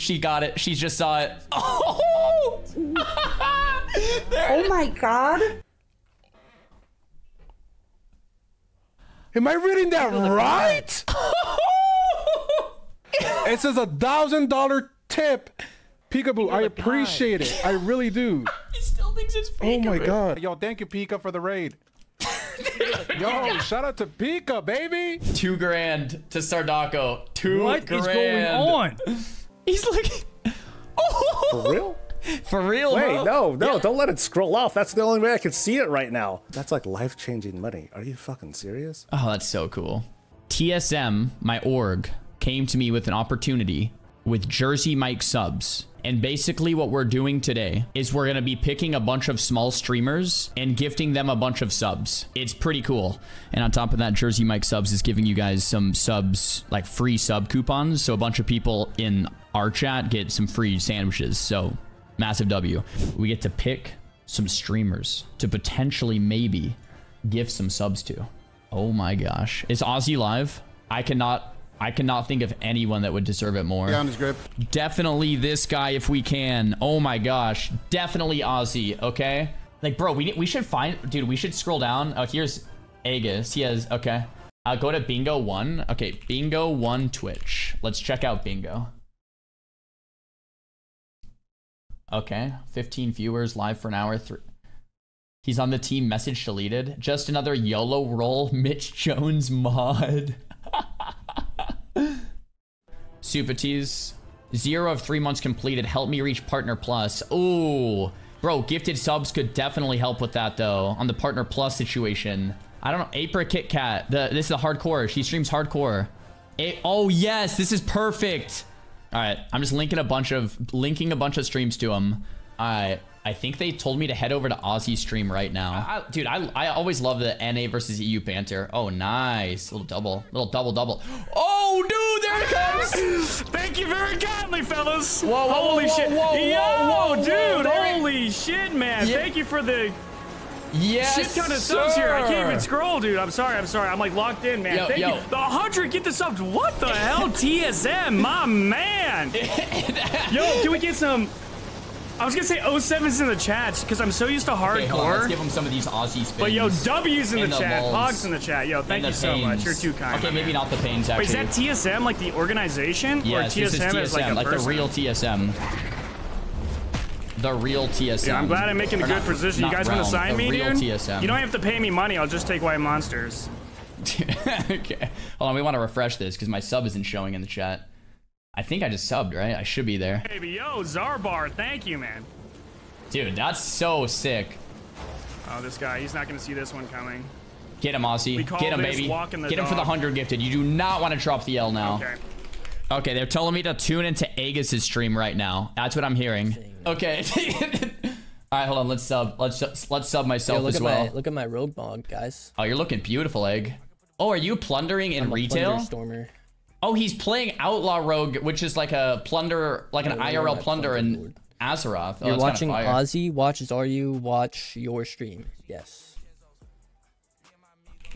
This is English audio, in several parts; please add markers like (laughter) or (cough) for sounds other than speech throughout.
She got it. She just saw it. Oh! (laughs) Oh my god. Am I reading that right? (laughs) it says a thousand dollar tip. Pikaboo, I appreciate it. I really do. (laughs) he still thinks it's Oh my god. Yo, thank you, Pika, for the raid. Yo, shout out to Pika, baby. Two grand to Sardako. Two What grand. is going on? He's looking. Oh! (laughs) For real? For real, Wait, bro? no, no, don't let it scroll off. That's the only way I can see it right now. That's like life changing money. Are you fucking serious? Oh, that's so cool. TSM, my org, came to me with an opportunity with Jersey Mike subs. And basically, what we're doing today is we're going to be picking a bunch of small streamers and gifting them a bunch of subs. It's pretty cool. And on top of that, Jersey Mike subs is giving you guys some subs, like free sub coupons. So a bunch of people in our chat get some free sandwiches. So massive W. We get to pick some streamers to potentially maybe give some subs to. Oh my gosh. Is Aussie live? I cannot I cannot think of anyone that would deserve it more. On his grip. Definitely this guy if we can. Oh my gosh. Definitely Aussie, okay? Like bro, we we should find dude, we should scroll down. Oh, here's Aegis. He has okay. Uh, go to Bingo 1. Okay, Bingo 1 Twitch. Let's check out Bingo. Okay, 15 viewers live for an hour. Three. He's on the team. Message deleted. Just another YOLO roll. (laughs) Mitch Jones mod. Supatees. Zero of three months completed. Help me reach Partner Plus. Ooh. Bro, gifted subs could definitely help with that, though, on the Partner Plus situation. I don't know. April Kit Kat. The, this is the hardcore. She streams hardcore. A oh, yes. This is perfect. All right. I'm just linking a bunch of linking a bunch of streams to him. All right. I think they told me to head over to Aussie stream right now. I, dude, I, I always love the NA versus EU banter. Oh, nice. Little double. Little double double. Oh, dude, there it comes. (laughs) Thank you very kindly, fellas. Whoa, whoa, holy whoa, shit. whoa, Yo, whoa, whoa, dude, whoa, there it- holy shit, man. Yeah. Thank you for the yes, shit ton of subs here. I can't even scroll, dude. I'm sorry. I'm sorry. I'm like locked in, man. Yo, Thank yo. you. The 100 get the subs. What the hell? TSM, my man. (laughs) Yo, can we get some? I was gonna say 07s in the chat because I'm so used to Okay, on, let's give him some of these Aussie spins. but yo, W's in the the chat, lulz. hogs in the chat. Yo, thank you so much. You're too kind. Okay, maybe not the pains, Wait, actually. is that TSM like the organization, Yes, or this is TSM TSM, is like like the real TSM. The real TSM. Yeah, I'm glad I'm making a good not- position. You guys want to sign the me, real dude? TSM. You don't have to pay me money. I'll just take white monsters. (laughs) okay. Hold on, we want to refresh this because my sub isn't showing in the chat. I think I just subbed, right? I should be there. Baby, yo, Zarbar, thank you, man. Dude, that's so sick. Oh, this guy, he's not gonna see this one coming. Get him, Aussie. Get him, baby. walking the Get him for the 100 gifted. You do not want to drop the L now. Okay. Okay, they're telling me to tune into Aegis' stream right now. That's what I'm hearing. Okay. (laughs) All right, hold on. Let's sub. Let's let's sub myself Yo, look as at well. my look at my rogue mod, guys. Oh, you're looking beautiful, Egg. Oh, are you plundering in I'm a retail? Plunder Stormer. Oh, he's playing Outlaw Rogue, which is like a plunder, like an oh, we're IRL plunder in. Azeroth. Oh, You're watching. Ozzy. Watch Xaryu. Watch your stream. Yes.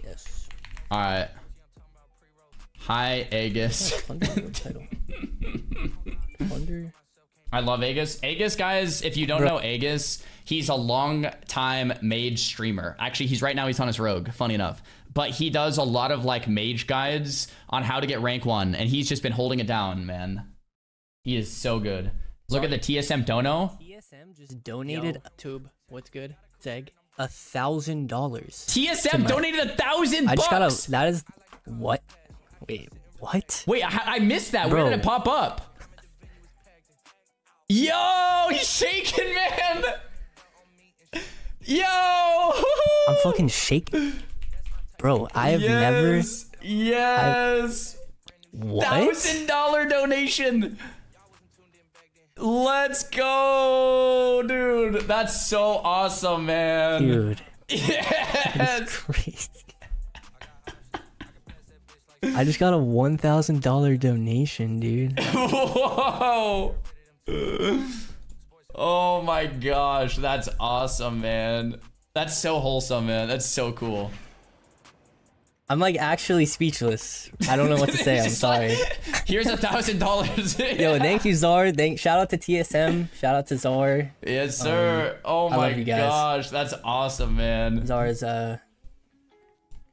Yes. All right. Hi, Aegis. Plunder. (laughs) I love Aegis. Aegis, guys, if you don't Bro. know Aegis, he's a long time mage streamer. Actually, he's right now he's on his rogue, funny enough. But he does a lot of like mage guides on how to get rank one, and he's just been holding it down, man. He is so good. Look at the TSM Dono. TSM just donated tube. What's good? Zeg. A thousand dollars. TSM my- donated a thousand I just gotta. That is what? Wait. What? Wait, I, I missed that. Where Bro. did it pop up? Yo, he's shaking, man. Yo. I'm fucking shaking. Bro, I have never. Yes. Yes. What? Thousand dollar donation. Let's go, dude. That's so awesome, man. Dude. Yes. Crazy. I just got a one thousand dollar donation, dude. (laughs) Whoa. (laughs) Oh my gosh, that's awesome, man. That's so wholesome, man. That's so cool. I'm like actually speechless. I don't know what to say. (laughs) I'm sorry. like, (laughs) Here's a thousand dollars. Yo, thank you, Zar. Thank shout out to TSM. Shout out to Zar. Yes, sir. oh my love you guys. gosh, that's awesome, man. Zar's uh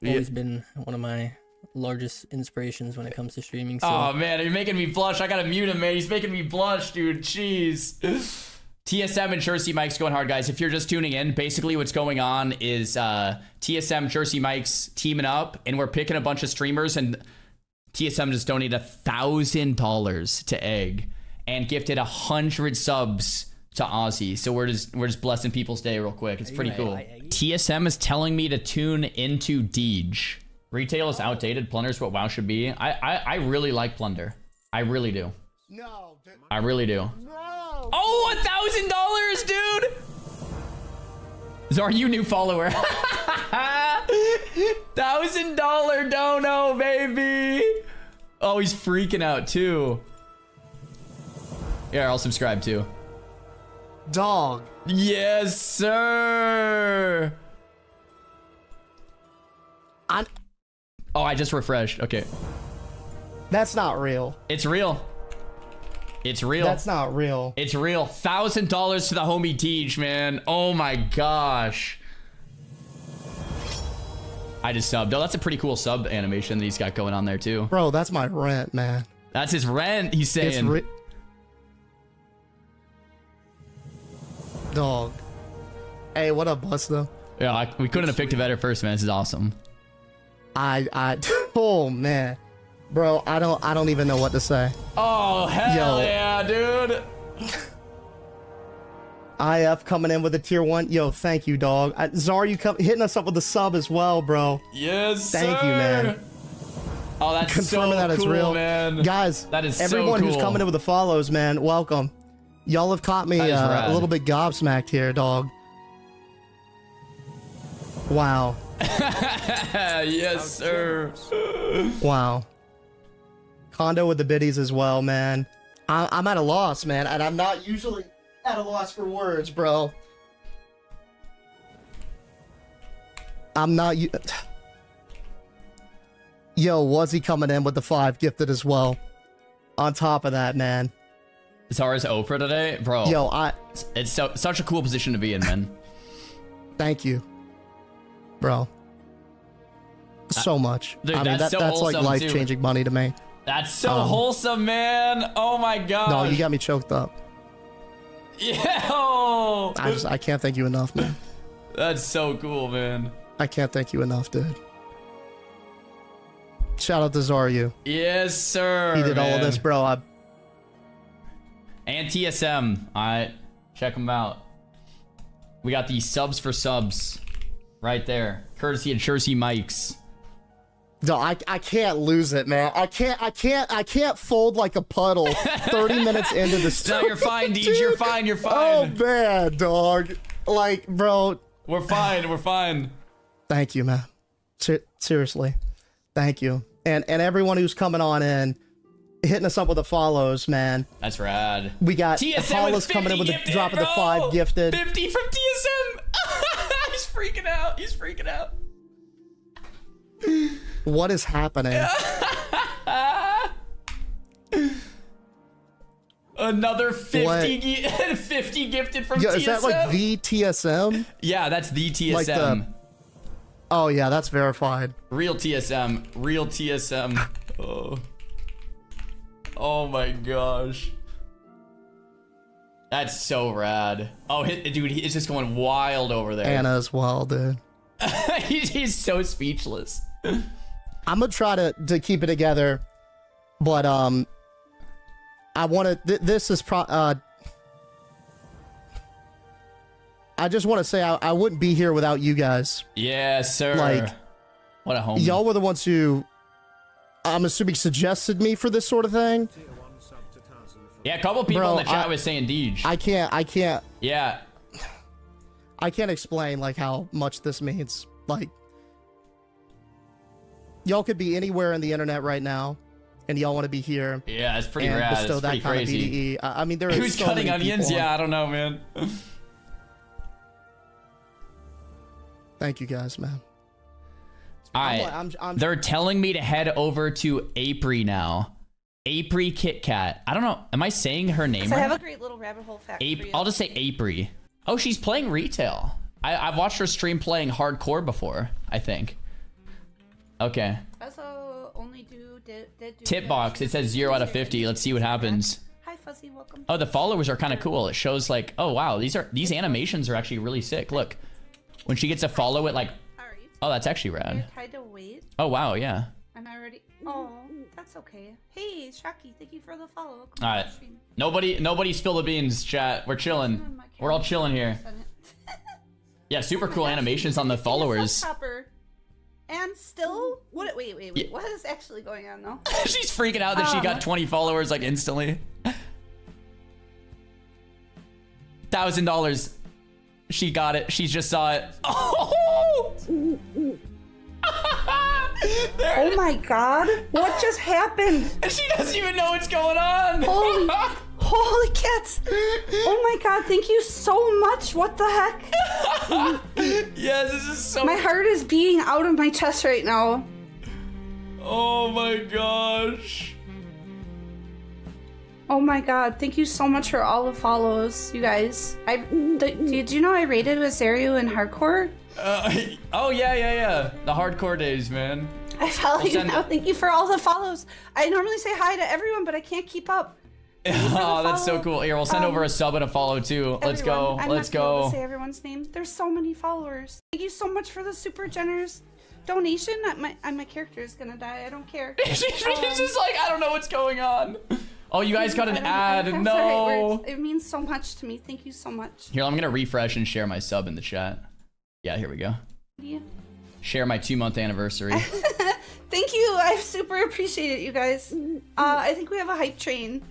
Yeah. always been one of my largest inspirations when it comes to streaming. So Oh man, you're making me blush. I gotta mute him, man. He's making me blush, dude. Jeez. (gasps) TSM and Jersey Mike's going hard, guys. If you're just tuning in, basically what's going on is uh, TSM, Jersey Mike's teaming up, and we're picking a bunch of streamers, and TSM just donated a thousand dollars to Egg and gifted a hundred subs to Ozzy. So we're just we're just blessing people's day real quick. It's pretty cool. TSM is telling me to tune into Deej. Retail is outdated. Plunder's what WoW should be. I I, I really like Plunder. I really do. No. I really do. No. Oh, a thousand dollars, dude! Zar, you new follower. (laughs) thousand dollar dono, baby. Oh, he's freaking out too. Yeah, I'll subscribe too. Dog. Yes, sir. I. Oh, I just refreshed. Okay, That's not real. it's real. It's real. That's not real. It's real. Thousand dollars to the homie Teach, man. Oh my gosh. I just subbed. Oh, that's a pretty cool sub animation that he's got going on there too. Bro, that's my rent, man. That's his rent. He's It's saying. Dog. Hey, what up, Busta? yeah, I, we couldn't have picked a better first, man. This is awesome. I I (laughs) oh man. Bro, I don't I don't even know what to say. Oh hell Yo. yeah, dude. IF coming in with a tier one. Yo, thank you, dog. Zar, you come hitting us up with a sub as well, bro. Yes, Thank you, man. Oh, that's Confirming so that it's cool, real, man. Guys, That is so everyone who's coming in with the follows, man. Welcome. Y'all have caught me uh, a little bit gobsmacked here, dog. Wow. (laughs) yes, sir. Wow. Condo with the biddies as well, man. I- I'm at a loss, man, and I'm not usually at a loss for words, bro. I'm not. u- (sighs) Yo, was he coming in with the five gifted as well? On top of that, man. Zara's Oprah today, bro. Yo, I it's so such a cool position to be in, man. (laughs) thank you, bro. So much. Dude, I mean, that's that, so that's like life changing money to me. That's so Um, wholesome, man. Oh my god. No, you got me choked up. Yo. (laughs) I just I can't thank you enough, man. That's so cool, man. I can't thank you enough, dude. Shout out to Xaryu. Yes, sir. He did all of this, bro. I, And TSM. All right, check them out. We got the subs for subs right there, courtesy of Jersey Mike's. no, I, I can't lose it, man. I can't, I can't, I can't fold like a puddle. (laughs) Thirty minutes into the No, you're fine, Deej. You're fine. You're fine. Oh man, dog. Like, bro. We're fine. We're fine. Thank you, man. Ser- seriously, thank you. And and everyone who's coming on in, hitting us up with the follows, man. That's rad. We got TSM Hollis coming in with the drop of the five gifted. 50 from TSM. He's freaking out. He's freaking out. What is happening? (laughs) Another 50, What? (laughs) 50 gifted from Yo, TSM. is that like the TSM? yeah, that's the TSM. Like the- Oh yeah, that's verified. Real TSM. Real TSM. (laughs) Oh. Oh my gosh. That's so rad. Oh, dude, he's just going wild over there. Anna as well, dude. (laughs) he's, he's so speechless. I'm gonna try to to keep it together, but um, I want to. Th- this is pro. Uh, I just want to say I, I wouldn't be here without you guys. Yeah, sir. Like, what a home. Y'all were the ones who, I'm assuming, suggested me for this sort of thing. Yeah, a couple people Bro, in the chat I- was saying Deej. I can't. I can't. yeah. I can't explain like how much this means. Like, y'all could be anywhere in the internet right now, and y'all want to be here Yeah, it's pretty and rad. bestow It's that pretty kind crazy. of BDE. I I mean, there are Who's so cutting many onions? people Yeah, I don't know, man. Thank you guys, man. All right. I'm- I'm- They're telling me to head over to April now. April Kit Kat. I don't know. Am I saying her name So I have a great little rabbit hole fact. Ap- for you. I'll just say April. Oh, she's playing retail. I- I've watched her stream playing hardcore before, I think. Okay. Also, only do did, did do Tip box. It says 0 out of 50. Let's see what happens. Hi, Fuzzy. Welcome. Oh, the followers are kind of cool. It shows like, oh wow, these are these animations are actually really sick. Look, when she gets a follow, it like, oh, that's actually rad. tied to wait. Oh wow, yeah. And I already. Oh, that's okay. Hey, Shaki, thank you for the follow. All right. Nobody, nobody spill the beans, chat. We're chilling. We're all chilling here. (laughs) Yeah, super (laughs) cool animations on the followers. And still, what? Wait, wait, wait. What is actually going on though? (laughs) She's freaking out that she got uh-huh. 20 followers like instantly. Thousand dollars. She got it. She just saw it. Oh! (laughs) Oh my God! What just happened? And (laughs) She doesn't even know what's going on. Holy, (laughs) holy cats! Oh my God! Thank you so much. What the heck? yes, this is so. My heart is beating out of my chest right now. Oh my gosh. Oh my god, thank you so much for all the follows, you guys. I did you know I rated with Xaryu in hardcore? Uh, (laughs) oh yeah, yeah, yeah. The hardcore days, man. I follow We'll you now. it. Thank you for all the follows. I normally say hi to everyone, but I can't keep up. (laughs) Oh, that's so cool. Here, we'll send over a sub and a follow too. Let's go. I'm Let's not gonna able go. to say everyone's name. There's so many followers. Thank you so much for the super generous donation. Uh, My uh, my character is gonna die. I don't care. (laughs) She's just like, I don't know what's going on. Oh, you guys got an ad. No. It means so much to me. Thank you so much. Here, I'm gonna refresh and share my sub in the chat. Yeah, here we go. Yeah. Share my two month anniversary. (laughs) Thank you. I super appreciate it, you guys. Uh, I think we have a hype train.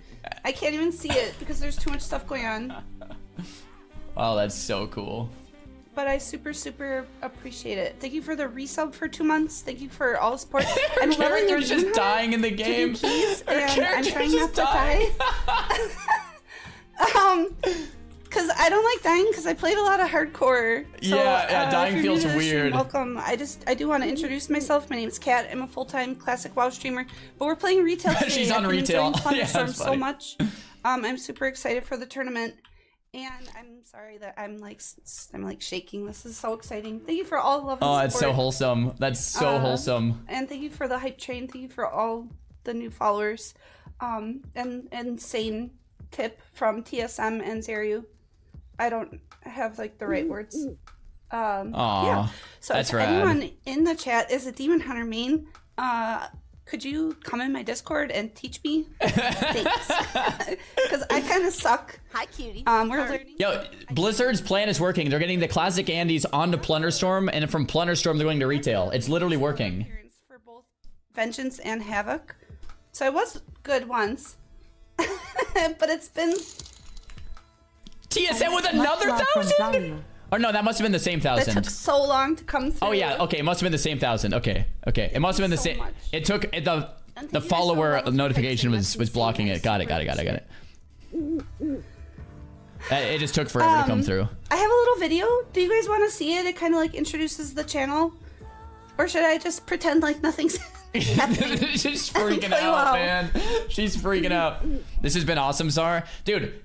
I can't even see it because there's too much stuff going on. (laughs) wow, that's so cool. But I super, super appreciate it. Thank you for the resub for two months. Thank you for all the support. (laughs) Your character's just dying in the game. keys, Her and I'm character's trying not just to dying. die. um, because I don't like dying because I played a lot of hardcore. So, Yeah, yeah, uh, dying if you're new feels weird. welcome. I just I do want to introduce myself. My name is Kat. I'm a full-time classic WoW streamer, but we're playing retail (laughs) today. She's I've on been retail. enjoying (laughs) Yeah, so much. Um, I'm super excited for the tournament, and I'm sorry that I'm like I'm like shaking. This is so exciting. Thank you for all the love and Oh, it's so wholesome. That's so Uh, wholesome. And thank you for the hype train. Thank you for all the new followers. Um, and insane tip from TSM and Xaryu. I don't have like the right words. Um, Aw, yeah. So that's if rad. anyone in the chat is a Demon Hunter main, uh, could you come in my Discord and teach me? (laughs) Thanks. (laughs) Because I kind of suck. Hi, cutie. Um, we're learning. Yo, Blizzard's plan is working. They're getting the classic Andes onto Plunderstorm, and from Plunderstorm they're going to retail. It's literally working. for both Vengeance and Havoc. So I was good once, (laughs) but it's been TSM with another thousand? Or no, that must have been the same thousand. that took so long to come through. Oh yeah, okay, it must have been the same thousand. Okay, okay, it must have been the so same. much. It took it, the And the thank you guys for follower all notification was was blocking it. Got it, got it, got it, got it. It just took forever to come Um, through. I have a little video. Do you guys want to see it? It kind of like introduces the channel, or should I just pretend like nothing's (laughs) (laughs) happening? She's freaking (laughs) out, well. man. She's freaking out. This has been awesome, Zar. Dude,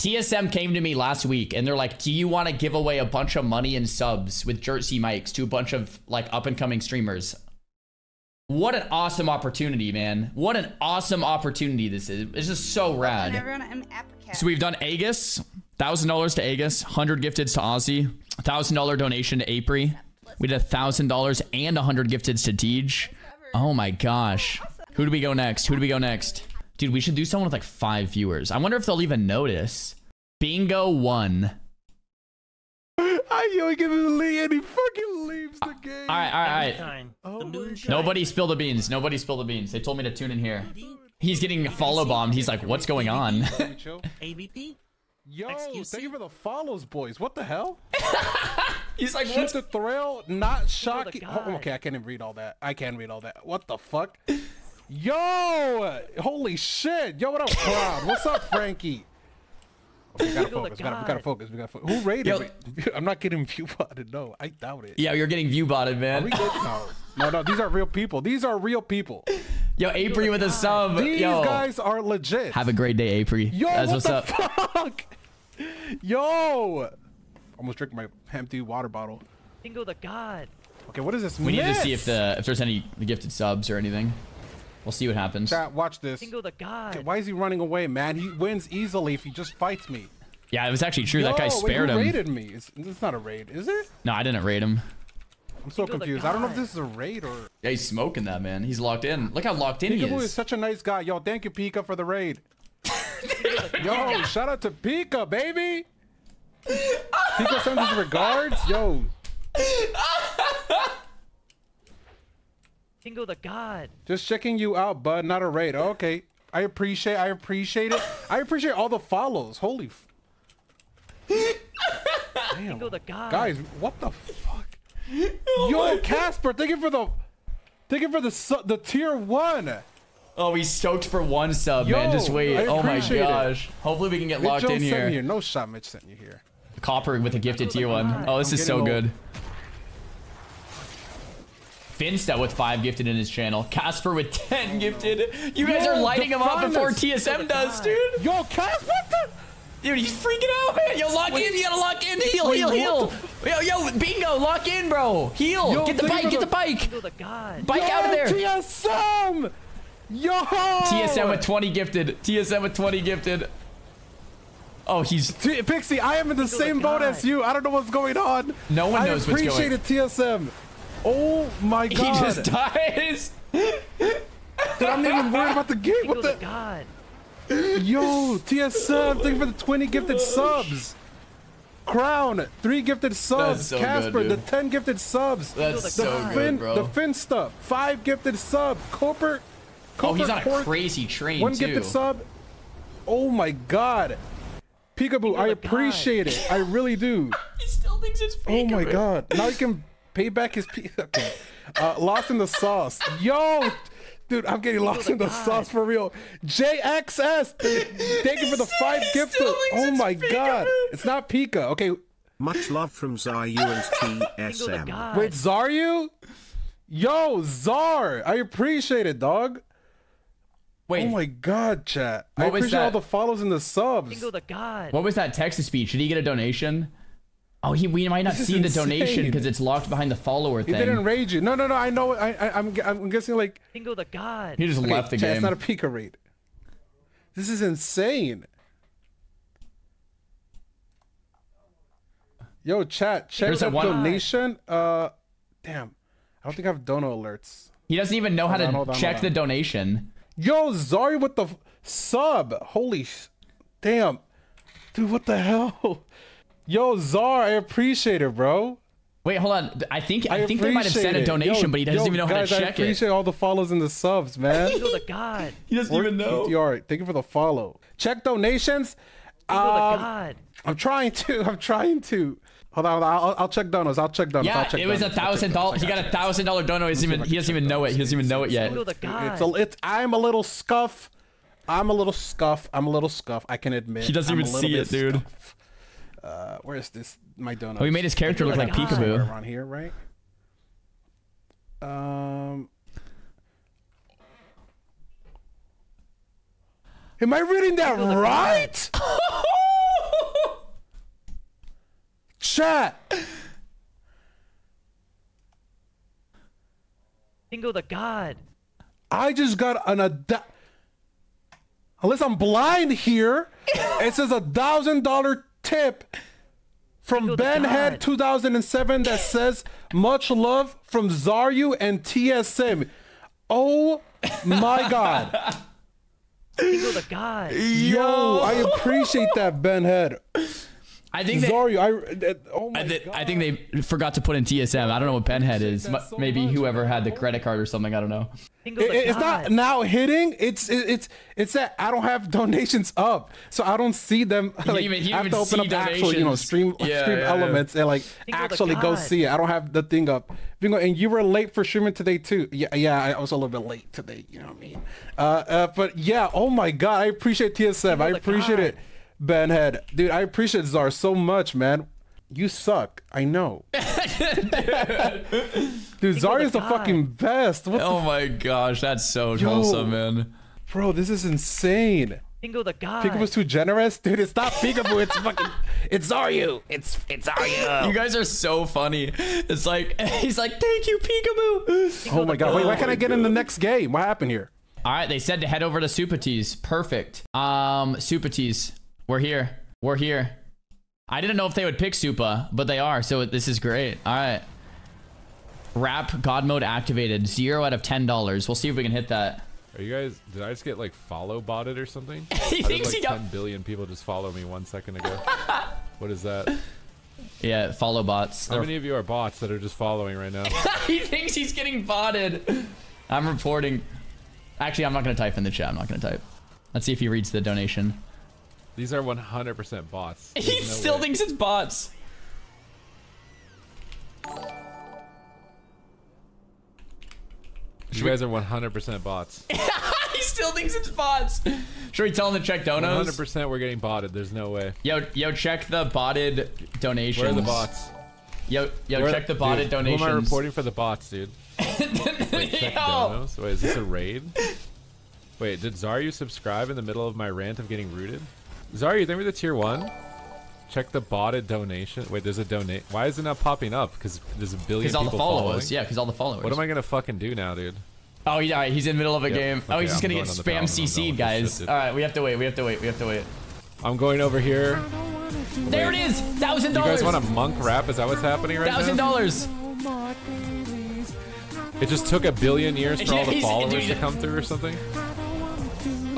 TSM came to me last week and they're like, Do you want to give away a bunch of money and subs with Jersey Mike's to a bunch of like up and coming streamers? What an awesome opportunity, man. What an awesome opportunity this is. It's just so rad. everyone, I'm Apricat. So we've done Aegis, thousand dollars to Aegis, hundred gifteds to Ozzy, thousand dollar donation to April. We did a thousand dollars and a hundred gifteds to Deej. Oh my gosh. Who do we go next? Who do we go next? Dude, we should do someone with like five viewers. I wonder if they'll even notice. Bingo one. I yo, he gives him the lead and he fucking leaves the uh, game. All right, all right, all right. Kind. The my moon God. shine. Nobody spill the beans. Nobody spill the beans. They told me to tune in here. He's getting follow bombed. He's like, what's going on? Let (laughs) me chill. AVP? Yo, Excuse thank you for the follows, boys. What the hell? (laughs) He's like, Shoot what's the thrill, not shocking. Oh, okay, I can't even read all that. I can't read all that. What the fuck? Yo, holy shit. Yo, what up, Crowd? What's up, Frankie? We gotta focus. We gotta, we gotta focus. We gotta focus. Who rated Yo. me? (laughs) I'm not getting view botted. No, I doubt it. Yeah, you're getting view botted, Are man. we good? No, no, no. These are real people. These are real people. Yo, April with a sub. These Yo, guys are legit. have a great day, April. Yo, That's what what's the up. fuck? (laughs) Yo, almost drank my empty water bottle. Bingo the god. Okay, what is this? Mean? We need to see if the if there's any gifted subs or anything. We'll see what happens. Chat, watch this. Bingo the god. Okay, why is he running away, man? He wins easily if he just fights me. Yeah, it was actually true. that guy spared wait, who him. raided me. It's, it's not a raid, is it? No, I didn't raid him. I'm so Bingo confused. I don't know if this is a raid or. Yeah, he's smoking that man. He's locked in. Look how locked in he is is. such a nice guy. Yo, thank you, Pika, for the raid. (laughs) Yo, shout out to Pika, baby. Pika sends his regards. Yo, Bingo the god. just checking you out, bud. Not a raid. Okay, I appreciate. I appreciate it. I appreciate all the follows. Holy. F- (laughs) Damn. Bingo the god. Guys, what the fuck? Oh Yo, Casper, thank you for the, thank you for the su- the tier one. Oh, he's stoked for one sub, man. Just wait. Oh my appreciate it. gosh. Hopefully we can get Mitch locked in sent here. here. No shot, Mitch sent you here. Copper with a gifted tier one. Oh, this I'm is so getting good. Finsta with five gifted in his channel. Casper with ten oh, gifted. You guys Yo, are lighting him up before. TSM does, dude. Yo, Casper. Dude, he's freaking out, man. Yo, lock in. You gotta lock in. Heal, Wait, heal, what heal. Yo, yo, bingo. Lock in, bro. Heal. Yo, get the bike. you Get the the- bike. The god. Bike out of there. TSM! Yo! TSM with 20 gifted. TSM with 20 gifted. Oh, he's T- Pixie, I am in the same boat as you. I don't know what's going on. No one I knows what's going- on. I appreciate it, TSM. Oh my god. he god. just dies. Dude, I'm not even worried about the game. Bingo What the the? god. Yo, TSM, thank you for the 20 gifted subs. Crown, three gifted subs. so good, Casper, the 10 gifted subs. That's the so Fin, good, bro. the Fin stuff, five gifted sub. Cooper, Oh, he's Cooper on a crazy train One too. gifted sub. Oh my god. Pikaboo, I the god. appreciate it. I really do. (laughs) He still thinks it's Oh my god. Now you can pay is his (laughs) pe- okay. Uh, lost in the sauce. Yo, dude, I'm getting lost in the sauce for real. JXS, thank you for the (laughs) five he gifts. Oh it's my god. Pikaboo. It's not Pika. Okay, Much love from Zayu and TSM. wait, Xaryu? Yo, Zar, I appreciate it, dog. Wait, Oh my god, chat. I What was appreciate all the follows and the subs. Bingo the god. what was that text to speech? Did he get a donation? Oh, he we might not This see the donation because it's locked behind the follower He thing. didn't rage you. No, no, no. I know. I, I I'm, I'm guessing like Bingo the god. He just okay, left the chat, game. It's not a Pika rate. This is insane. Yo, chat, check There's the one- donation. Uh, damn, I don't think I have dono alerts. he doesn't even know how Hold to on, hold on, check hold the on. donation. Yo, Zari with the f- sub. Holy, sh- damn, dude, what the hell? (laughs) Yo, Czar, I appreciate it, bro. Wait, hold on. I think I, I think they might have sent a donation, Yo, but he doesn't yo, even know guys, how to check it. I appreciate all the follows and the subs, (laughs) man. Bingo the god. He doesn't Or even know. PTR. Thank you for the follow. Check donations. Bingo the Um, god. I'm trying to. (laughs) I'm trying to. Hold on. Hold on. I'll, I'll check donos. I'll check donos. I'll Yeah, check it was a donos. I'll thousand dollars. He got a thousand dollar dono. He doesn't even he doesn't even know it. He doesn't even know it yet. Bingo the god. It's a. It's. I'm a little scuff. I'm a little scuff. I'm a little scuff. I can admit. He doesn't I'm even a see it, dude. scuff. Uh, where is this? My donos. Oh, he made his character look like God. Somewhere Pikaboo. around here, right? Um. Am I reading that right? (laughs) Chat. Bingo the god. I just got an ad- unless I'm blind here. it says a thousand dollar tip from Bingo Ben Head 2007 that says much love from Xaryu and TSM. Oh my god. Bingo the god. Yo, I appreciate that Ben Head. I think they, Xaryu, I that- oh my I, thi- god. I think they forgot to put in TSM. I don't know what Penhead is. so Maybe much, whoever man. had the credit card or something. I don't know. Bingo It- it's not now hitting. It's it- it's it's that I don't have (laughs) donations up, so I don't see them. Like, even- he I have to open see up the actual, you know, stream Yeah, stream yeah, yeah. elements and like Think actually go see it. I don't have the thing up. Bingo, and you were late for streaming today too. Yeah, yeah, I was a little bit late today. You know what I mean? Uh, uh but yeah, oh my god, I appreciate TSM. I appreciate God. it. Benhead. Dude, I appreciate Czar so much, man. You suck. I know. (laughs) Dude, Xaryu's the fucking best. What Oh my gosh, that's so Yo. wholesome, man. Bro, this is insane. Pingo the guy. Pikaboo's too generous? Dude, it's not Pikaboo. It's (laughs) fucking. It's Xaryu. It's it's Xaryu. You guys are so funny. It's like (laughs) he's like, "Thank you, Peekaboo." Oh my god. Wait, why can't I get in the next game? What happened here? All right, they said to head over to Supatees. Perfect. Um, Supatees, we're here. We're here. I didn't know if they would pick Supa, but they are. So this is great. All right. Wrap God mode activated. Zero out of ten dollars. We'll see if we can hit that. Are you guys? Did I just get like follow botted or something? (laughs) He thinks like he got- 10 billion people just follow me one second ago. (laughs) what is that? Yeah, follow bots. How many of you are bots that are just following right now? (laughs) he thinks he's getting botted. I'm reporting. Actually, I'm not gonna type in the chat. I'm not gonna type. Let's see if he reads the donation. These are 100% bots. (laughs) There's He no still way. thinks it's bots. You guys are 100% bots. (laughs) he still thinks it's bots. Should we tell him to check donos? 100% we're getting botted. There's no way. Yo, yo, check the botted donations. Where are the bots? Yo, yo, Where- check the dude, botted Who am I reporting for the bots, dude? (laughs) Wait, check Yo. donos? Wait, is this a raid? Wait, did Xaryu subscribe in the middle of my rant of getting rooted? Thank you for the tier one. Check the botted donation. Wait, there's a donate. Why is it not popping up? Because there's a billion Because all the followers. following. Yeah, because all the followers. What am I gonna fucking do now, dude? Oh, yeah, he's in the middle of a Yep, game. oh, he's just I'm gonna get spam CC'd, guys. All right, we have to wait. We have to wait. We have to wait. I'm going over here. There Wait. it is. Thousand dollars. You guys want a monk rap? Is that what's happening right Thousand now? dollars. It just took a billion years for (laughs) all the followers dude, to come through or something.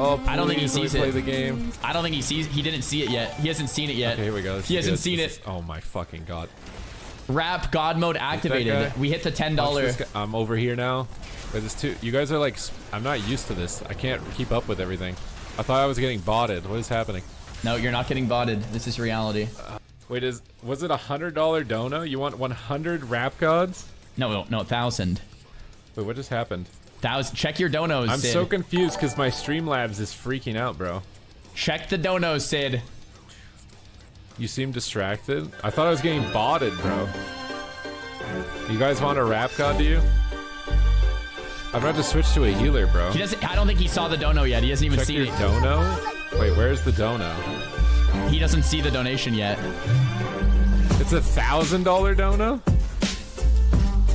Oh, I don't think he please let me sees play it. the game. I don't think he sees. He didn't see it yet. He hasn't seen it yet. Okay, here we go. This He hasn't good. seen This it. is- oh my fucking god. Wrap God mode activated. We hit the ten dollar. I'm over here now. Wait, this two. You guys are like. I'm not used to this. I can't keep up with everything. I thought I was getting botted. What is happening? No, you're not getting botted. This is reality. Uh, wait, is was it a hundred dollar dono? You want 100 rap gods? No, no, no, thousand. Wait, what just happened? Thousand. Check your donos. I'm Sid. so confused because my Streamlabs is freaking out, bro. Check the donos, Sid. You seem distracted. I thought I was getting botted, bro. You guys want a rap god, do you? I'm about to switch to a healer, bro. He doesn't. I don't think he saw the dono yet. He hasn't even Check seen your it. dono? Wait, where's the dono? He doesn't see the donation yet. It's a thousand dollar dono?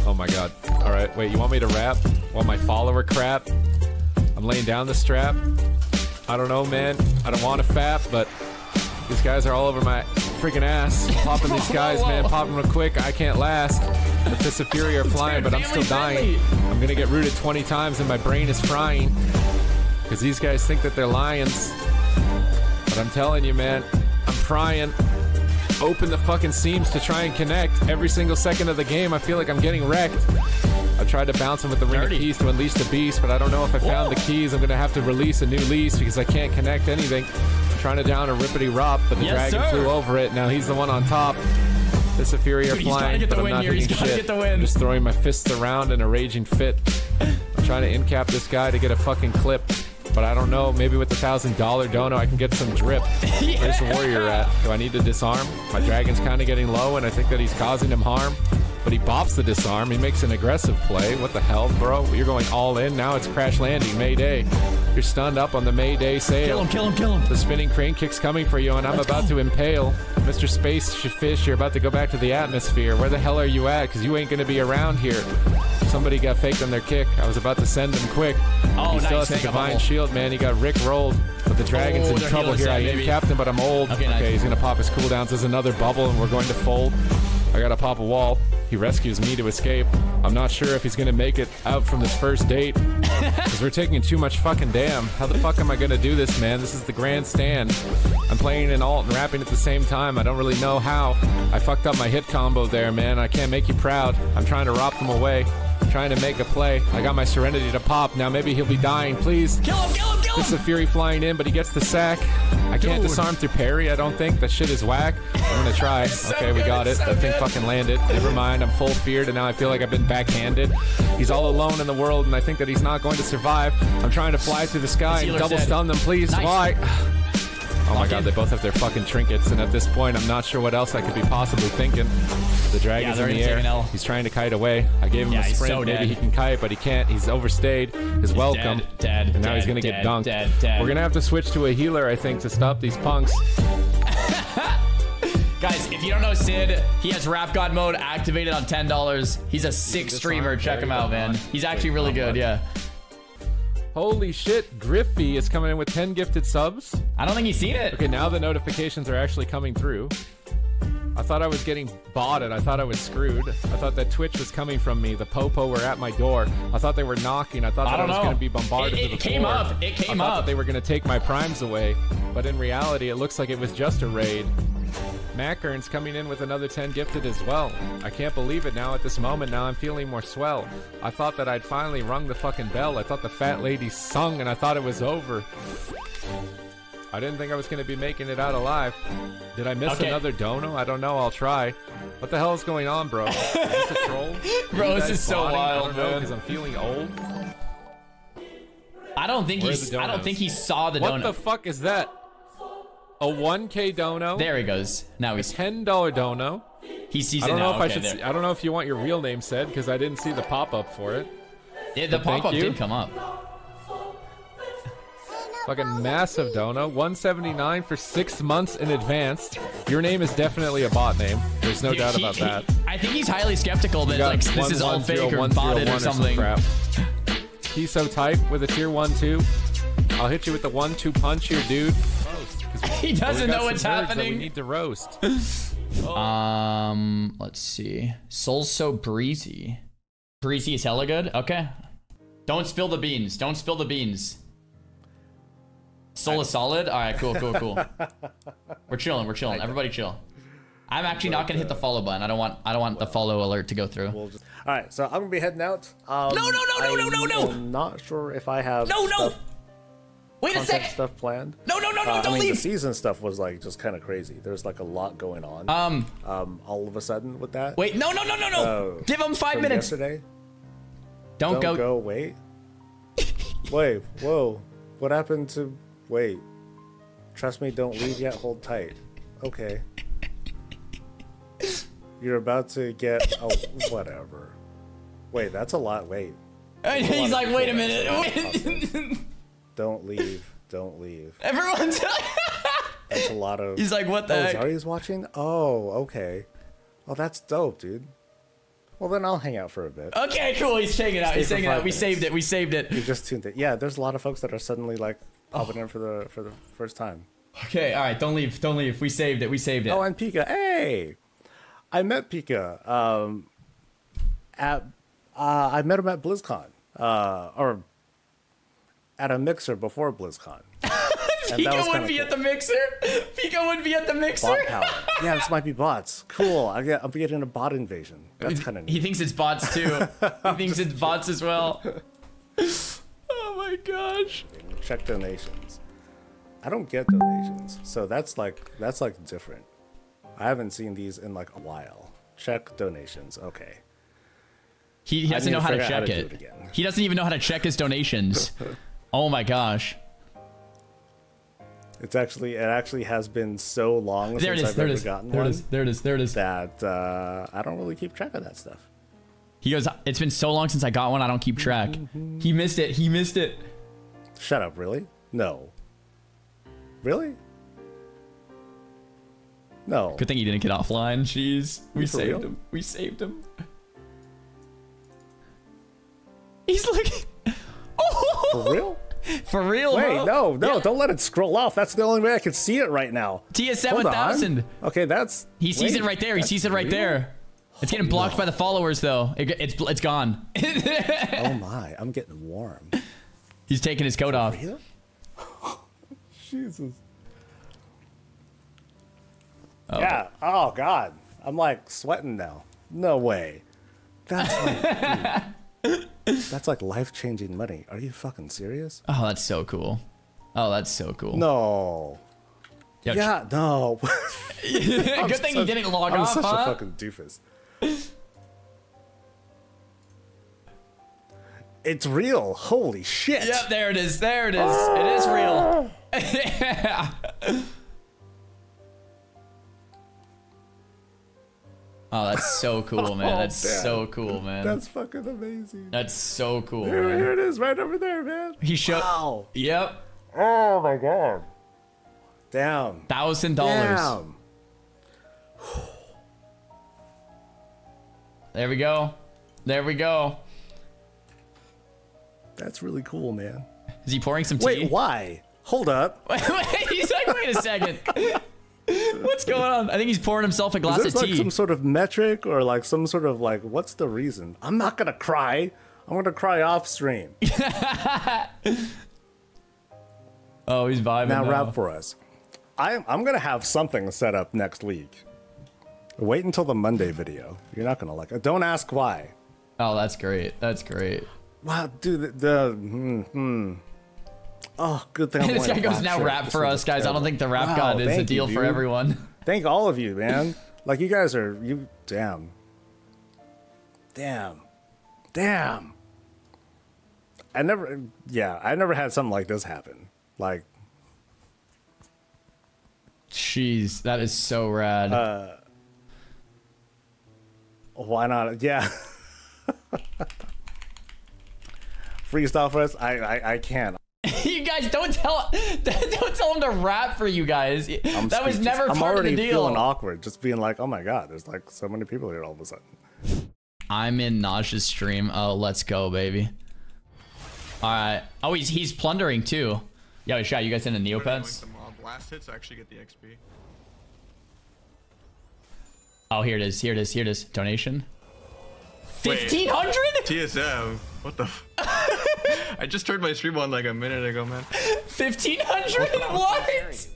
Oh my god. Alright, wait, you want me to rap? Want my follower crap? I'm laying down the strap. I don't know, man. I don't want to fap, but these guys are all over my freaking ass. (laughs) Popping these guys, man. Popping real quick. I can't last. The fists of fury are flying, but I'm still dying. I'm gonna get rooted 20 times and my brain is frying. Because these guys think that they're lions. But I'm telling you, man, I'm trying. Open the fucking seams to try and connect. Every single second of the game, I feel like I'm getting wrecked. I tried to bounce him with the ring of keys to unleash the beast, but I don't know if I found the keys. I'm gonna have to release a new lease because I can't connect anything. I'm trying to down a rippity rop, but the Yes, dragon sir. flew over it. Now he's the one on top. This fury are flying, but I'm not here. He's shit. get the win. I'm just throwing my fists around in a raging fit. I'm trying to incap this guy to get a fucking clip. But I don't know, maybe with the thousand dollar dono I can get some drip. (laughs) Where's the warrior at? Do I need to disarm? My dragon's kind of getting low and I think that he's causing him harm. But he bops the disarm, he makes an aggressive play. What the hell, bro? You're going all in, now it's crash landing, Mayday. You're stunned up on the Mayday sail. Kill him, kill him, kill him. The spinning crane kick's coming for you, and I'm about to impale. Mr. Space Fish, you're about to go back to the atmosphere. Where the hell are you at? Because you ain't going to be around here. Somebody got faked on their kick. I was about to send him quick. Oh, he still nice. has the divine shield, man. He got Rick rolled. But the dragon's Oh, in trouble here. I am captain, but I'm old. Okay, nice. he's going to pop his cooldowns. There's another bubble, and we're going to fold. I gotta pop a wall. He rescues me to escape. I'm not sure if he's gonna make it out from this first date. (laughs) Because we're taking too much fucking damn. How the fuck am I gonna do this, man? This is the grandstand. I'm playing an alt and rapping at the same time. I don't really know how. I fucked up my hit combo there, man. I can't make you proud. I'm trying to rop them away. I'm trying to make a play. I got my serenity to pop. Now maybe he'll be dying. Please. Kill him, kill him, kill This is a Fury flying in, but he gets the sack. I can't Dude. disarm through parry. I don't think that shit is whack. I'm gonna try. (laughs) okay, we got it. so that thing good. fucking landed. Never mind. I'm full feared, and now I feel like I've been backhanded. He's all alone in the world, and I think that he's not going to survive. I'm trying to fly through the sky and double dead. stun them. Please, Nice. why? Oh my god, they both have their fucking trinkets, and at this point, I'm not sure what else I could be possibly thinking. The dragon's they're in the air. He's trying to kite away. I gave him Yeah, a he's sprint. so Maybe dead. he can kite, but he can't. He's overstayed his welcome. dead, dead, and now he's gonna get dunked. We're gonna have to switch to a healer, I think, to stop these punks. (laughs) Guys, if you don't know Sid, he has Rap God mode activated on $10. He's a sick streamer. Check him out, man. He's actually really good, yeah. Holy shit, Griffey is coming in with 10 gifted subs. I don't think he's seen it. Okay, now the notifications are actually coming through. I thought I was getting botted. I thought I was screwed. I thought that Twitch was coming from me. The Popo were at my door. I thought they were knocking. I thought I that I, was going to be bombarded It- it came floor. up. It came I thought up. That they were going to take my primes away. But in reality, it looks like it was just a raid. Mackern's coming in with another 10 gifted as well. I can't believe it now at this moment. Now I'm feeling more swell. I thought that I'd finally rung the fucking bell. I thought the fat lady sung and I thought it was over. I didn't think I was going to be making it out alive. Did I miss Okay. another dono? I don't know. I'll try. What the hell is going on, bro? Is this a troll? (laughs) Bro, this is so? I wild, don't know man. because I'm feeling old. I don't think Where he's. I don't think he saw the What donut. the fuck is that? A 1k dono? there he goes. Now A he's. $10 dono? He sees it I don't know now. if I should. See, I don't know if you want your real name said because I didn't see the pop up for it. Yeah, the pop up did come up. Fucking massive dono. 179 for six months in advance. Your name is definitely a bot name. There's no He- doubt he- about he- that. I think he's highly skeptical that You got like this is all fake or 110101 botted or some something. crap. He's so type with a tier 1 2. I'll hit you with the 1 2 punch here, dude. (laughs) He doesn't We know what's happening. We need to roast. (laughs) Um, let's see. Soul's so breezy. Breezy is hella good. Okay. Don't spill the beans. Don't spill the beans. Soul is solid. All right, cool, cool, cool. (laughs) we're chilling. We're chilling. Everybody chill. I'm actually not gonna hit the follow button. I don't want. I don't want the follow alert to go through. We'll just. All right, so I'm gonna be heading out. Um, No, no, no, no, no, no, no. I'm not sure if I have No, no. stuff, Wait a sec. stuff planned. No, no, no, no. Uh, don't I mean, leave. the season stuff was like just kind of crazy. There's like a lot going on. Um. um, all of a sudden with that. Wait. No, no, no, no, no. Oh. Give him five From minutes. Yesterday. Don't, Don't go. go. Wait. (laughs) Wait. Whoa. What happened to? Wait. Trust me. Don't leave yet. Hold tight. Okay. You're about to get. Oh, whatever. Wait. That's a lot. Wait. (laughs) He's like, wait a minute. Wait. (laughs) Don't leave. Don't leave. Everyone's. (laughs) That's a lot of. He's like, what the Oh, heck? Xaryu's watching. Oh, okay. Oh, that's dope, dude. Well, then I'll hang out for a bit. Okay, cool. He's it out. He's it out. five We saved it. We saved it. You just tuned it. Yeah, there's a lot of folks that are suddenly like popping in for the for the first time. Okay, all right. Don't leave. Don't leave. We saved it. We saved it. Oh, and Pika. Hey, I met Pika. Um, at uh, I met him at BlizzCon, uh, or at a mixer before BlizzCon. (laughs) Pika would be cool. at the mixer. Pika would be at the mixer. Bot power. yeah, this might be bots. Cool. I get, I'm getting a bot invasion. That's kind of He thinks it's bots too. (laughs) he thinks it's bots as well. (laughs) Oh my gosh. Check donations. I don't get donations, so that's like that's like different. I haven't seen these in like a while. Check donations. Okay. He, he doesn't know to how to out how check to it. it. He doesn't even know how to check his donations. (laughs) oh my gosh. It's actually it actually has been so long There since is. I've There ever is. gotten There it one is. There it is. There it is. that uh, I don't really keep track of that stuff. He goes, It's been so long since I got one, I don't keep track. He missed it. He missed it. Shut up, really? No. Really? No. Good thing he didn't get offline. Jeez. We for saved real? him. We saved him. He's looking. Oh! For real? (laughs) For real, Wait, bro. no, no, Yeah. don't let it scroll off. That's the only way I can see it right now. TSM Hold on. 1000. Okay, that's. He sees wait, it right there. He sees it right real? there. It's getting blocked by the followers, though. It, it's it's gone. (laughs) Oh my, I'm getting warm. He's taking his coat off. (laughs) Jesus. Oh. Yeah. Oh God, I'm like sweating now. No way. That's like, (laughs) that's like life changing money. Are you fucking serious? Oh, that's so cool. Oh, that's so cool. No. Yo, Yeah, no. (laughs) Good thing you didn't log I'm off, such huh? a fucking doofus. It's real. Holy shit. Yep, there it is. There it is. it is real. yeah. (laughs) Oh, that's so cool, man. Oh, that's so cool, man. That's fucking amazing. That's so cool. Here, here it is, right over there, man. He showed. Wow. Yep. Oh my god. Damn. Thousand dollars. There we go. There we go. That's really cool, man. Is he pouring some tea? Wait, why? Hold up. Wait, (laughs) wait, he's like, wait a second. (laughs) What's going on? I think he's pouring himself a glass of like tea. some sort of metric or like some sort of like what's the reason? I'm not gonna cry. I'm gonna cry off stream. (laughs) oh, he's vibing now now. rap for us. I'm I'm gonna have something set up next week. Wait until the Monday video. You're not gonna like it. Don't ask why. Oh, that's great. That's great. Wow, dude, the, the hmm, hmm. Oh, good thing. (laughs) This guy goes now rap for us, guys. I don't think the rap Wow, god is a thank you, deal for everyone. Thank all of you, man. like you guys are you. Damn. Damn. Damn. I never. Yeah, I never had something like this happen. Like Jeez, that is so rad. Uh, why not? Yeah. (laughs) Freestyle for us? I I, I can't. (laughs) you guys don't tell (laughs) don't tell him to rap for you guys. I'm that was never I'm part of already the deal. feeling awkward, just being like, oh my god, there's like so many people here all of a sudden. I'm in Naj's stream. Oh, let's go, baby. All right. Oh, he's he's plundering too. Yo, shot you guys into Neopets? The mob blast hits actually get the XP. Oh, here it is. Here it is. Here it is. Donation. Wait. Fifteen hundred? TSM. What the? F- (laughs) I just turned my stream on like a minute ago, man. Fifteen hundred? What?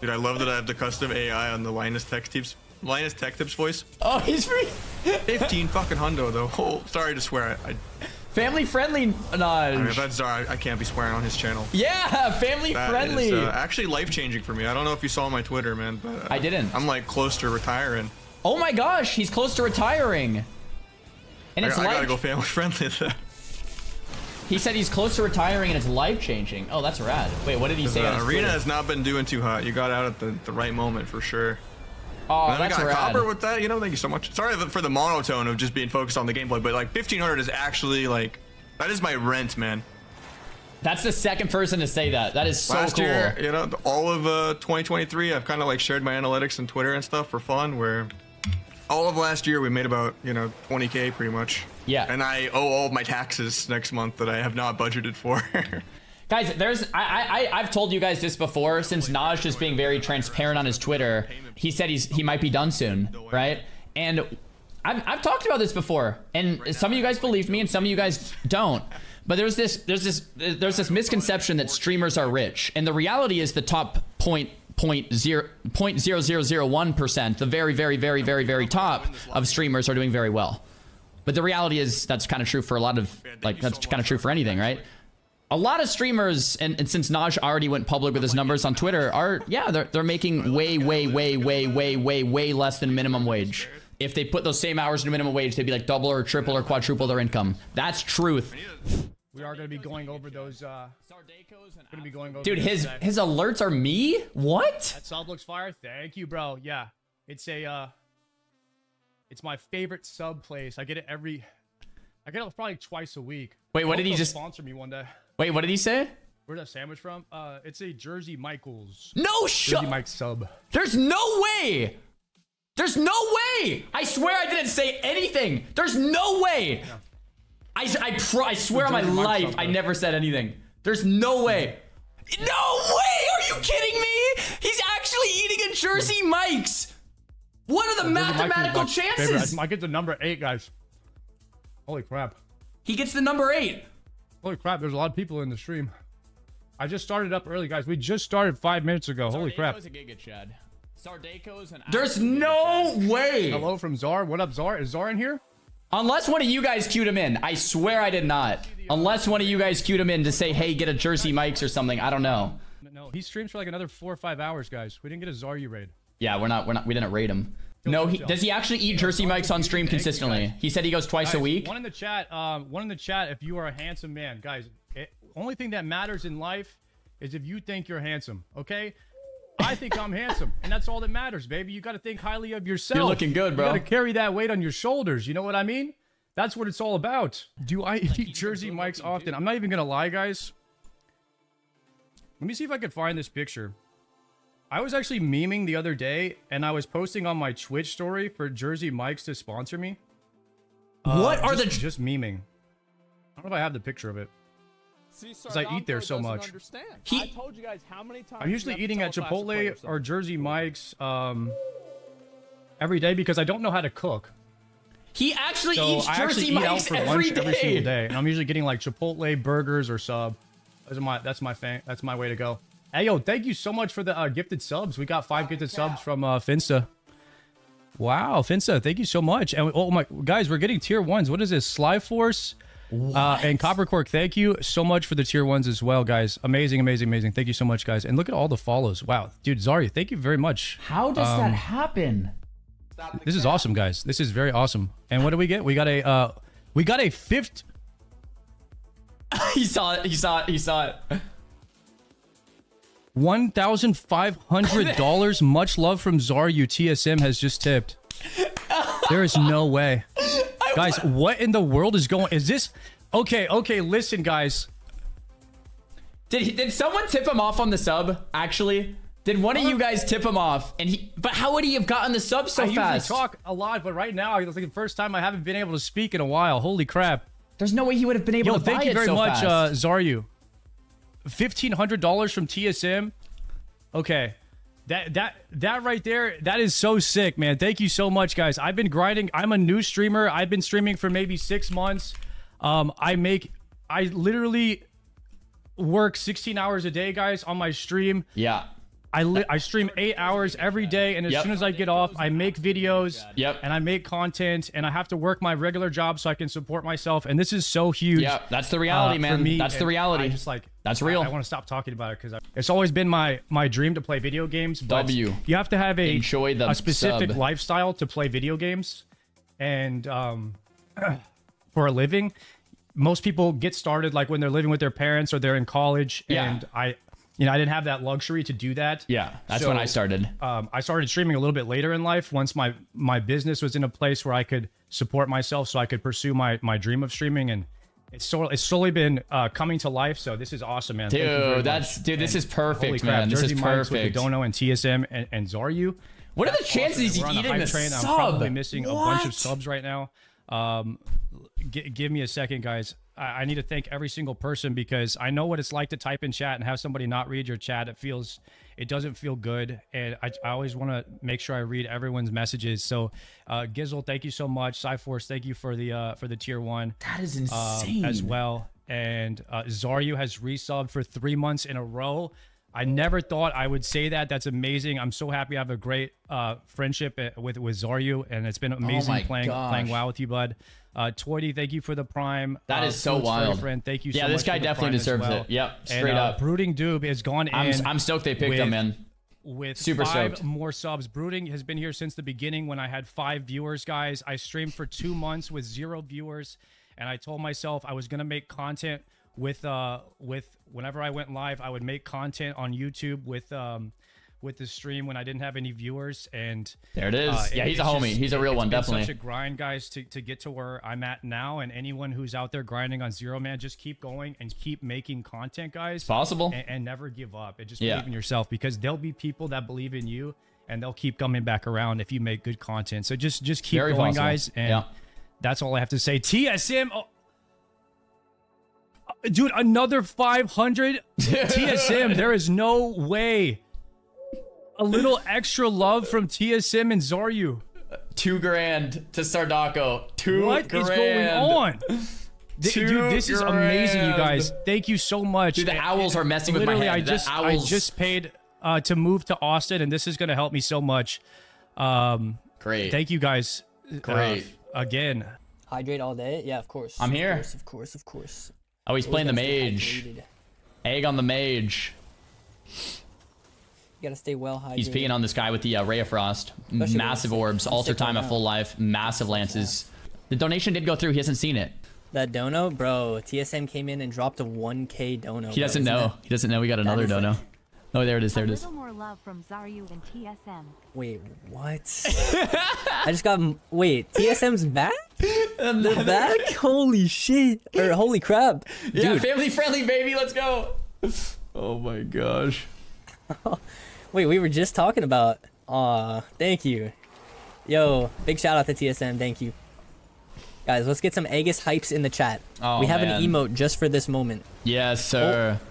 Dude, I love that I have the custom AI on the Linus Tech Tips. Linus Tech Tips voice. Oh, he's free. 15 (laughs) fucking hundo though. (laughs) Oh, sorry to swear. I, I, Family friendly, Naj. I mean, if that's Zara, I, I can't be swearing on his channel. yeah, family That friendly. is, uh, actually life changing for me. I don't know if you saw my Twitter, man, but uh, I didn't. I'm like close to retiring. oh my gosh, he's close to retiring. And I, it's I life. gotta go family friendly. (laughs) though. He said he's close to retiring and it's life changing. Oh, that's rad. Wait, what did he say? arena has not been doing too hot. You got out at the, the right moment for sure. Oh, and then that's I got rad. copper with that. You know, thank you so much. Sorry for the monotone of just being focused on the gameplay, but like 1500 is actually like that is my rent, man. That's the second person to say that. That is so Last cool. year, you know, all of uh, 2023, I've kind of like shared my analytics and Twitter and stuff for fun. Where all of last year we made about you know 20k pretty much. Yeah. And I owe all of my taxes next month that I have not budgeted for. (laughs) Guys, there's I, I I've told you guys this before. Since Naj just being very transparent on his Twitter, he said he's he might be done soon, right? And I've I've talked about this before, and some of you guys believe me, and some of you guys don't. But there's this there's this there's this misconception that streamers are rich, and the reality is the top point point zero point zero zero zero one percent, the very very very very very top of streamers are doing very well. But the reality is that's kind of true for a lot of like that's kind of true for anything, right? a lot of streamers, and, and since Naj already went public with his numbers on Twitter, are yeah, they're they're making way, way, way, way, way, way, way less than minimum wage. If they put those same hours into minimum wage, they'd be like double or triple or quadruple their income. That's truth. We are going to be going over those. Uh, going to be going over. Dude, his today. his alerts are me? What? That sub looks fire. Thank you, bro. Yeah, it's a. Uh, it's my favorite sub place. I get it every. I get it probably twice a week. Wait, what did he just- sponsor me one day? Wait, what did he say? Where's that sandwich from? Uh, it's a Jersey Michaels. No Jersey. Mike sub. There's no way. There's no way. I swear I didn't say anything. There's no way. I I, pr- I swear on my Jersey life something. I never said anything. There's no way. No way. Are you kidding me? He's actually eating a Jersey Mike's. What are the Jersey Mike's is mathematical my favorite. chances? I get the number eight, guys. Holy crap! He gets the number eight. Holy crap! There's a lot of people in the stream. I just started up early, guys. We just started five minutes ago. Holy crap! a giga chad. Sardaco's an There's no way. Hello from Czar. What up, Czar? Is Czar in here? Unless one of you guys queued him in. I swear I did not. Unless one of you guys queued him in to say, hey, get a Jersey Mike's or something. I don't know. No, he streams for like another four or five hours, guys. We didn't get a Xaryu raid. Yeah, we're not, we're not, we didn't raid him. No, he, does he actually eat Jersey Mike's on stream consistently? He said he goes twice a week. One in the chat. Um, one in the chat. If you are a handsome man, guys, it, only thing that matters in life is if you think you're handsome. Okay. I think I'm handsome, and that's all that matters, baby. You got to think highly of yourself. You're looking good, bro. You got to carry that weight on your shoulders. You know what I mean? That's what it's all about. Do I eat Jersey Mike's often? I'm not even gonna lie, guys. Let me see if I could find this picture. I was actually memeing the other day, and I was posting on my Twitch story for Jersey Mike's to sponsor me. What uh, are just, the- just memeing? I don't know if I have the picture of it. Because I eat there so much. He- I told you guys how many times I'm usually you have to eating at a class to play Chipotle or Jersey Mike's um, every day because I don't know how to cook. He actually So eats I actually Jersey eat out Mike's for every lunch day. every single day, and I'm usually getting like Chipotle burgers or sub. Those are my that's my fan, that's my way to go. Hey yo, thank you so much for the uh, gifted subs. We got five gifted subs from uh, Finsta. Wow, Finsta, thank you so much. And oh my guys, we're getting tier ones. What is this? Sly Force uh, and Copper Cork. Thank you so much for the tier ones as well, guys. Amazing, amazing, amazing. Thank you so much, guys. And look at all the follows. Wow, dude, Xaryu, thank you very much. How does that Um, happen? This is awesome, guys. This is very awesome. And what do we get? We got a uh we got a fifth (laughs) he saw it. He saw it. He saw it. one thousand five hundred dollars. (laughs) Much love from Xaryu. TSM has just tipped. There is no way. (laughs) Guys, what in the world is going is this okay, okay, listen, guys. Did he, did someone tip him off on the sub? Actually, did one of you guys tip him off? And he, but how would he have gotten the sub so I fast? usually talk a lot, but right now it's like the first time I haven't been able to speak in a while. Holy crap. There's no way he would have been able Yo, to thank you very so much, fast. uh, Xaryu. Fifteen hundred dollars from TSM. Okay, that that that right there, that is so sick, man. Thank you so much, guys. I've been grinding. I'm a new streamer. I've been streaming for maybe six months. Um, I make, I literally work 16 hours a day, guys, on my stream. Yeah. I li- I stream eight hours every day, and as Yep. soon as I get off, I make videos. Yep. And I make content, and I have to work my regular job so I can support myself. And this is so huge. Yeah, that's the reality, uh, man. me, That's the reality. I just like That's I- real. I, want to stop talking about it because it's always been my my dream to play video games. But W. You have to have a Enjoy the a specific sub. lifestyle to play video games, and um, (clears throat) for a living. Most people get started like when they're living with their parents or they're in college, Yeah. and I, you know, I didn't have that luxury to do that. Yeah, that's when I started. Um, I started streaming a little bit later in life once my my business was in a place where I could support myself, so I could pursue my my dream of streaming, and it's so it's slowly been uh, coming to life. So this is awesome, man. Thank you very Dude, much. that's dude. This And is perfect, crap, man. This Jersey is Mike's with perfect. the Dono and TSM and, and Xaryu. What are the chances he's We're on a eating the train. I'm sub? probably missing a bunch What? of subs right now. Um, g- give me a second, guys. I-, I need to thank every single person because I know what it's like to type in chat and have somebody not read your chat. It feels, it doesn't feel good, and I, I always want to make sure I read everyone's messages. So, uh, Gizzle, thank you so much. Cyforce, thank you for the uh, for the tier one. That is um, insane. as well. And uh, Xaryu has resubbed for three months in a row. I never thought I would say that. That's amazing. I'm so happy I have a great uh, friendship uh, with with Xaryu, and it's been amazing Oh playing playing gosh. WoW with you, bud. Uh, Toity, thank you for the prime. That uh, is so wild. Friend, thank you. Yeah, so this much guy definitely deserves well. it. Yep, And, straight uh, up. Brooding Doob has gone in. I'm, I'm stoked they picked with- him, man. with Super five stoked. more subs. Brooding has been here since the beginning when I had five viewers, guys. I streamed for two months with zero viewers, and I told myself I was gonna make content with uh with whenever I went live, I would make content on YouTube with um with the stream when I didn't have any viewers and There it is. uh, Yeah, he's a homie. just- He's a real it's one, definitely. Such a grind, guys, to, to get to where I'm at now. And anyone who's out there grinding on zero, man, just keep going and keep making content, guys. possible. And, and never give up. And just Yeah. believe in yourself because there'll be people that believe in you and they'll keep coming back around if you make good content. So just just keep Very going, possible. guys. And Yeah. that's all I have to say. TSM. Oh. Uh, Dude, another 500 (laughs) TSM. There is no way. A little extra love from TSM and Xaryu. Two grand to Sardako. Two What grand. is going on? (laughs) Th- Two Dude, this is amazing, you guys. Thank you so much. Dude, the owls are messing with my literally, head. I The just, I just paid uh, to move to Austin, and this is going to help me so much. Um, Great. Thank you, guys. uh, Great. again. Hydrate all day? Yeah, of course. I'm here. Of here. course, of course, of course. Oh, he's playing the mage. Egg on the mage. You gotta stay well hydrated. He's peeing on this guy with the uh, Ray of Frost. Especially Massive orbs. Alter time right at full life. Massive lances. The donation did go through. He hasn't seen it. That dono, bro. TSM came in and dropped a 1K dono. He doesn't Isn't know. that- He doesn't know we got another is like- dono. Oh, there it is. There it a little more love from Xaryu and TSM. Wait, what? (laughs) I just got. Wait, TSM's back? They're back? (laughs) Holy shit! Or holy crap! Yeah, family friendly, baby. Let's go. Oh my gosh. (laughs) wait, we were just talking about. Aw, thank you. Yo, big shout out to TSM. Thank you. Guys, let's get some Aegis hypes in the chat. Oh, we have man. an emote just for this moment. Yes, sir. Oh.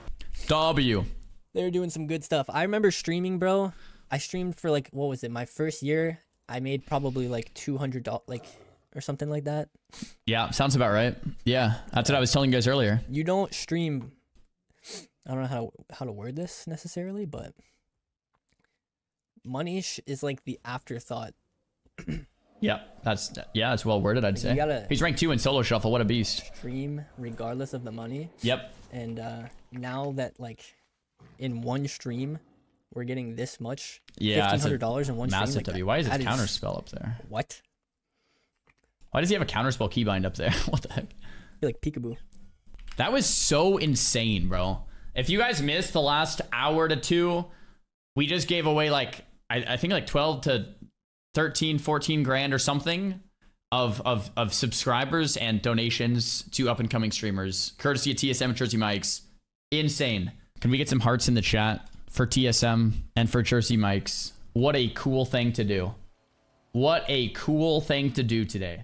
W. They're doing some good stuff. I remember streaming, bro. I streamed for like what was it? My first year, I made probably like two hundred dollars, like or something like that. Yeah, sounds about right. Yeah, that's what I was telling you guys earlier. You don't stream. I don't know how to, how to word this necessarily, but money is like the afterthought. (clears throat) Yeah, that's yeah, it's well worded. I'd You say. He's ranked two in solo shuffle. What a beast. Stream regardless of the money. Yep. And uh now that like in one stream we're getting this much, Yeah, fifteen that's a hundred dollars in one stream. massive like, W. Why is his counter spell up there? What? Why does he have a counterspell keybind up there? (laughs) what the heck? You're like Pikaboo. That was so insane, bro. If you guys missed the last hour to two, we just gave away like I, I think like 12 to 13, 14 grand or something of of of subscribers and donations to up and coming streamers, courtesy of TSM and Jersey Mike's. Insane. Can we get some hearts in the chat for TSM and for Jersey Mike's? What a cool thing to do. What a cool thing to do today.